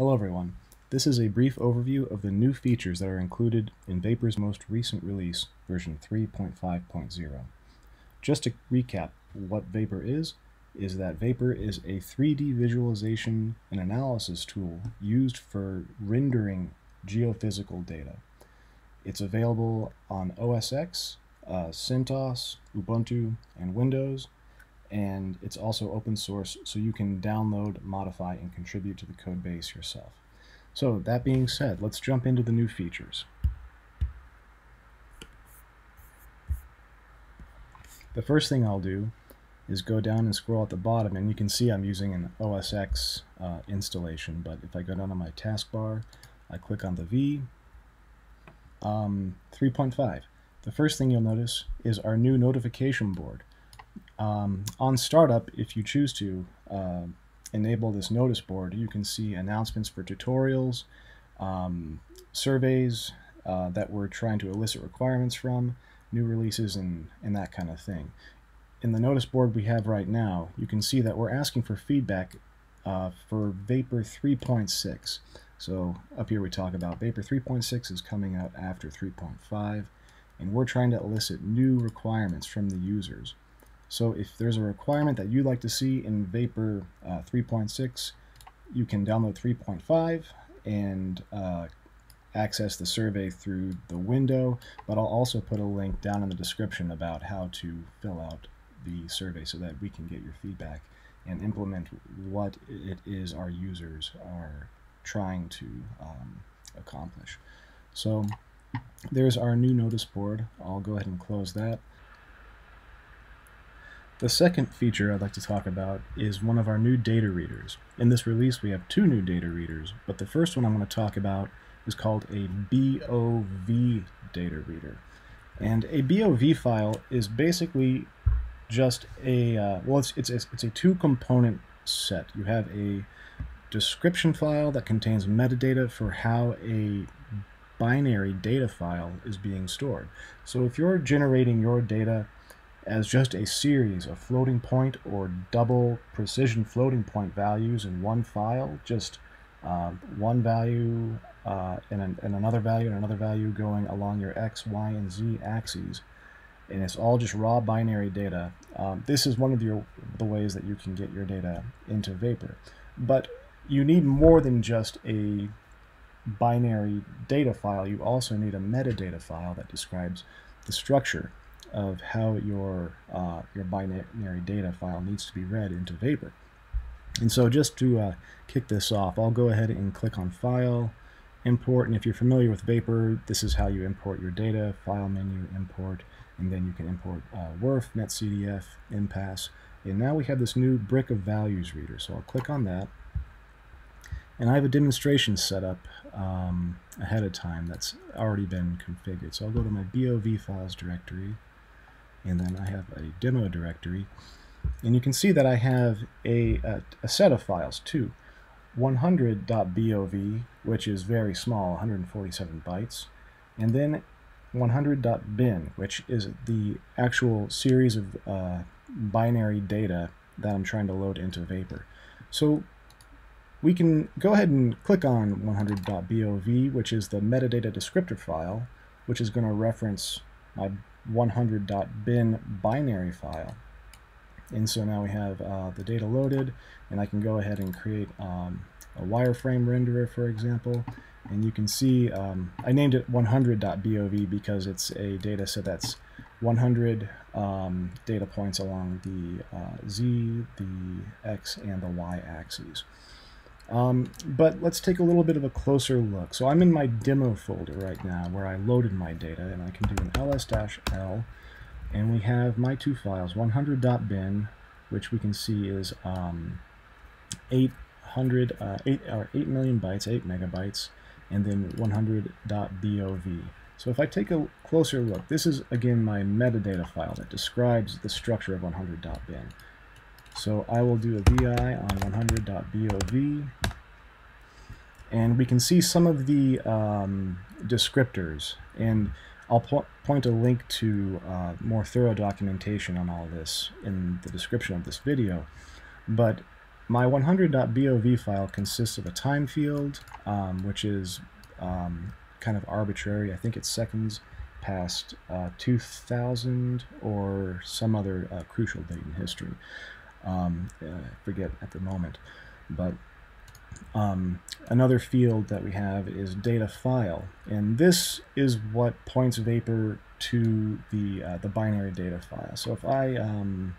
Hello everyone. This is a brief overview of the new features that are included in Vapor's most recent release, version 3.5.0. Just to recap what Vapor is, is that Vapor is a 3D visualization and analysis tool used for rendering geophysical data. It's available on OS X, uh, CentOS, Ubuntu, and Windows, and it's also open source so you can download, modify, and contribute to the code base yourself. So that being said, let's jump into the new features. The first thing I'll do is go down and scroll at the bottom and you can see I'm using an OS X uh, installation but if I go down to my taskbar I click on the V um, 3.5 the first thing you'll notice is our new notification board um, on startup, if you choose to uh, enable this notice board, you can see announcements for tutorials, um, surveys uh, that we're trying to elicit requirements from, new releases, and, and that kind of thing. In the notice board we have right now, you can see that we're asking for feedback uh, for Vapor 3.6. So up here we talk about Vapor 3.6 is coming out after 3.5, and we're trying to elicit new requirements from the users. So if there's a requirement that you'd like to see in Vapor uh, 3.6, you can download 3.5 and uh, access the survey through the window, but I'll also put a link down in the description about how to fill out the survey so that we can get your feedback and implement what it is our users are trying to um, accomplish. So there's our new notice board. I'll go ahead and close that. The second feature I'd like to talk about is one of our new data readers. In this release we have two new data readers, but the first one I'm going to talk about is called a BOV data reader. And a BOV file is basically just a, uh, well it's, it's, it's a two component set. You have a description file that contains metadata for how a binary data file is being stored. So if you're generating your data as just a series of floating point or double precision floating point values in one file, just uh, one value uh, and, an, and another value and another value going along your x, y, and z axes, and it's all just raw binary data. Um, this is one of your, the ways that you can get your data into Vapor. But you need more than just a binary data file. You also need a metadata file that describes the structure of how your uh, your binary data file needs to be read into Vapor. And so just to uh, kick this off, I'll go ahead and click on File, Import, and if you're familiar with Vapor, this is how you import your data, File menu, Import, and then you can import uh, WRF, NetCDF, MPAS, and now we have this new Brick of Values reader, so I'll click on that. And I have a demonstration set up um, ahead of time that's already been configured. So I'll go to my BOV files directory, and then I have a demo directory. And you can see that I have a, a, a set of files too. 100.bov which is very small 147 bytes. And then 100.bin which is the actual series of uh, binary data that I'm trying to load into Vapor. So we can go ahead and click on 100.bov which is the metadata descriptor file which is going to reference my 100.bin binary file. And so now we have uh, the data loaded, and I can go ahead and create um, a wireframe renderer, for example. And you can see um, I named it 100.bov because it's a data set that's 100 um, data points along the uh, z, the x, and the y axes. Um, but let's take a little bit of a closer look. So I'm in my demo folder right now where I loaded my data and I can do an ls-l and we have my two files 100.bin which we can see is um, 800 uh, 8 or 8 million bytes 8 megabytes and then 100.bov so if I take a closer look this is again my metadata file that describes the structure of 100.bin so I will do a vi on 100.bov and we can see some of the um, descriptors and I'll po point a link to uh, more thorough documentation on all this in the description of this video but my 100.bov file consists of a time field, um, which is um, kind of arbitrary. I think it's seconds past uh, 2000 or some other uh, crucial date in history. Um, I forget at the moment. But um, another field that we have is data file, and this is what points Vapor to the uh, the binary data file. So if I um,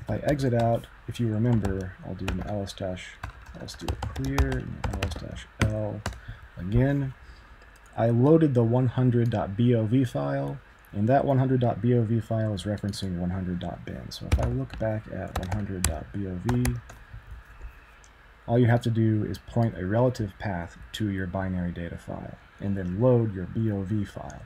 if I exit out, if you remember, I'll do an ls dash, let's do a clear, ls dash l again. I loaded the 100.bov file, and that 100.bov file is referencing 100.bin. So if I look back at 100.bov, all you have to do is point a relative path to your binary data file, and then load your BOV file.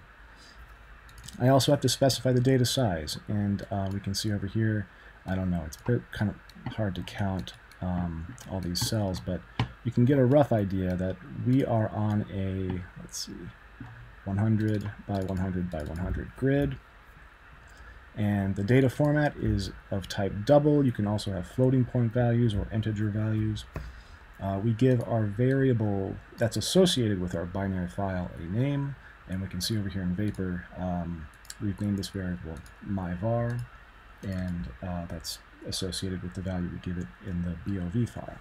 I also have to specify the data size, and uh, we can see over here, I don't know, it's kind of hard to count um, all these cells, but you can get a rough idea that we are on a, let's see, 100 by 100 by 100 grid. And the data format is of type double. You can also have floating point values or integer values. Uh, we give our variable that's associated with our binary file a name, and we can see over here in Vapor, um, we've named this variable myvar, and uh, that's associated with the value we give it in the BOV file.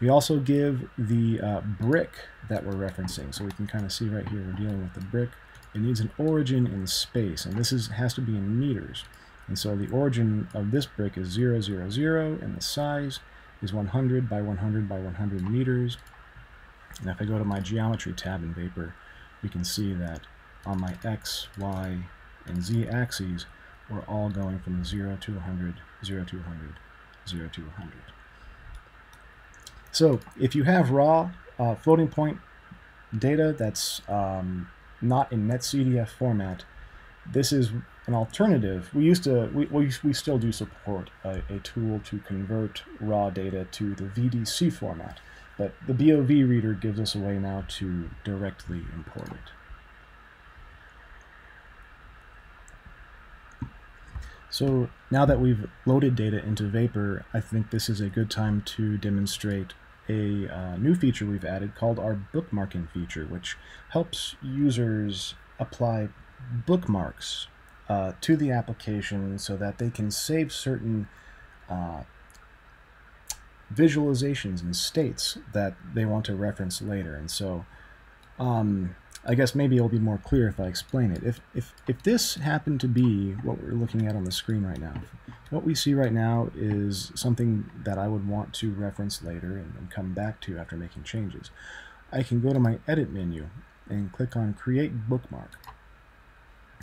We also give the uh, brick that we're referencing, so we can kind of see right here we're dealing with the brick. It needs an origin in space, and this is has to be in meters. And so the origin of this brick is 0, 0, 0, and the size is 100 by 100 by 100 meters. And if I go to my geometry tab in Vapor, we can see that on my x, y, and z axes, we're all going from 0 to 100, 0 to 100, 0 to 100. So if you have raw uh, floating point data that's um, not in netcdf format, this is an alternative. We used to, we, we, we still do support a, a, tool to convert raw data to the VDC format, but the BOV reader gives us a way now to directly import it. So now that we've loaded data into Vapor, I think this is a good time to demonstrate a uh, new feature we've added called our bookmarking feature, which helps users apply bookmarks uh, to the application so that they can save certain uh, visualizations and states that they want to reference later. And so um, I guess maybe it'll be more clear if I explain it. If, if, if this happened to be what we're looking at on the screen right now, what we see right now is something that I would want to reference later and, and come back to after making changes. I can go to my Edit menu and click on Create Bookmark.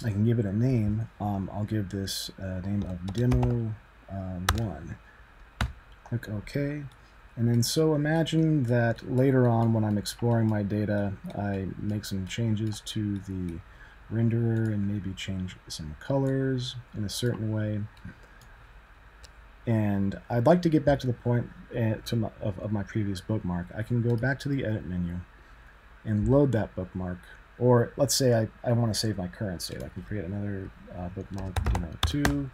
I can give it a name. Um, I'll give this a name of Demo uh, 1. Click OK. And then so imagine that later on when I'm exploring my data, I make some changes to the renderer and maybe change some colors in a certain way. And I'd like to get back to the point uh, to my, of, of my previous bookmark. I can go back to the edit menu and load that bookmark. Or let's say I, I want to save my current state. I can create another uh, bookmark, demo 2,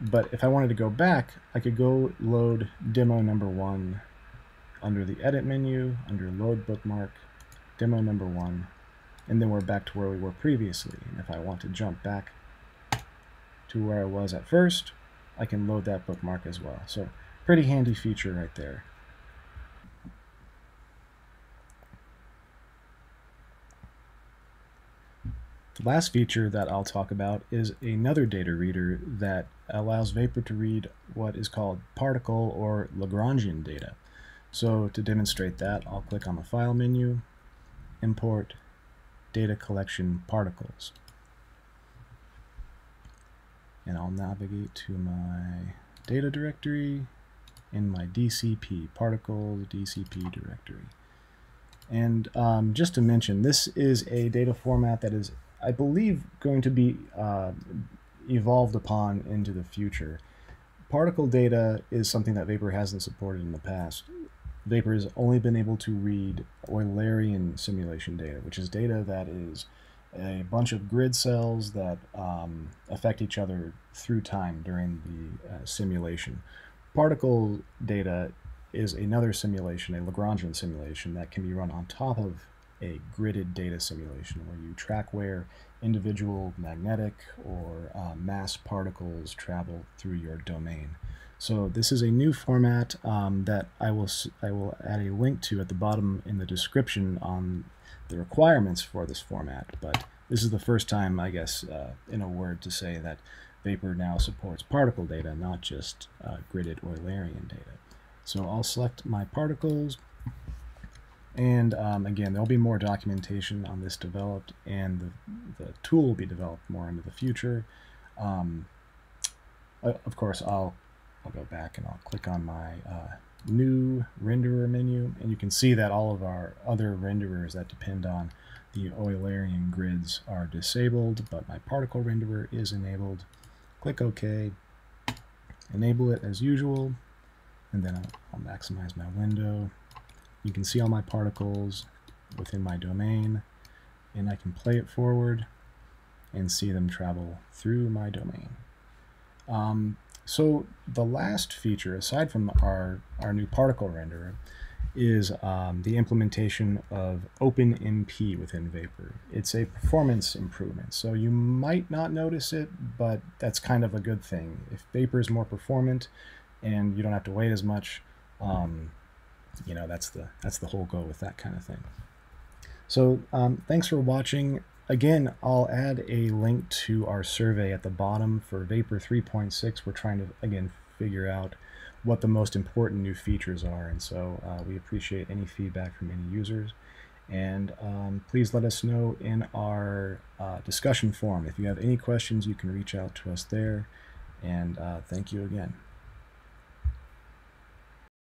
but if I wanted to go back, I could go load demo number one under the edit menu, under load bookmark, demo number one, and then we're back to where we were previously. And if I want to jump back to where I was at first, I can load that bookmark as well. So pretty handy feature right there. The last feature that I'll talk about is another data reader that allows Vapor to read what is called particle or Lagrangian data. So to demonstrate that, I'll click on the File menu, Import Data Collection Particles. And I'll navigate to my data directory in my DCP, particles DCP directory. And um, just to mention, this is a data format that is I believe, going to be uh, evolved upon into the future. Particle data is something that Vapor hasn't supported in the past. Vapor has only been able to read Eulerian simulation data, which is data that is a bunch of grid cells that um, affect each other through time during the uh, simulation. particle data is another simulation, a Lagrangian simulation that can be run on top of a gridded data simulation where you track where individual magnetic or uh, mass particles travel through your domain. So this is a new format um, that I will I will add a link to at the bottom in the description on the requirements for this format. But this is the first time, I guess, uh, in a word to say that Vapor now supports particle data, not just uh, gridded Eulerian data. So I'll select my particles, and um, again, there'll be more documentation on this developed, and the, the tool will be developed more into the future. Um, uh, of course, I'll, I'll go back and I'll click on my uh, new renderer menu, and you can see that all of our other renderers that depend on the Eulerian grids are disabled, but my particle renderer is enabled. Click OK, enable it as usual, and then I'll, maximize my window. You can see all my particles within my domain, and I can play it forward and see them travel through my domain. Um, so the last feature, aside from our, our new particle renderer, is um, the implementation of OpenMP within Vapor. It's a performance improvement, so you might not notice it, but that's kind of a good thing. If Vapor is more performant and you don't have to wait as much, um, you know that's the that's the whole goal with that kind of thing. So um, thanks for watching. Again, I'll add a link to our survey at the bottom for Vapor 3.6. We're trying to again figure out what the most important new features are, and so uh, we appreciate any feedback from any users. And um, please let us know in our uh, discussion forum. If you have any questions, you can reach out to us there. And uh, thank you again.